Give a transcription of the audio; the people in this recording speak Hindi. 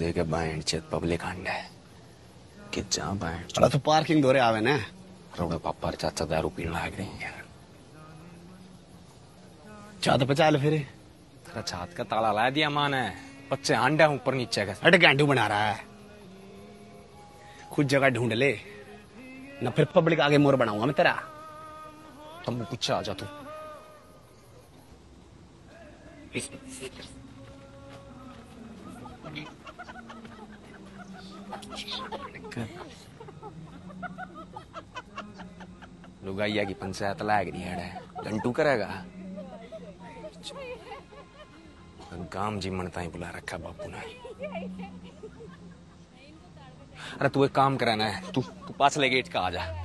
देखे बैंड चेत पब्लिक अंडा है। कि जा बैंड अरे तू पार्किंग दौरे आवे ना। रोड पापा चाचा दारू पीने लग रही है। चाह पचा ले फिर। तेरा छात का ताला ला दिया माँ ने। बच्चे अंडा ऊपर नीचे का। अटे गांडू बना रहा है। खुद जगह ढूंढ ले। न फिर पब्लिक आगे मोर बनाऊँगा मैं तेरा। तुम पूछा आ जा तू। लुगाइया की पंचायत लाग रही है। घंटू करेगा। गाँव मनता ताई बुला रखा बापू ने। अरे तू एक काम कराना है। तू तू पाछले गेट का आ जा।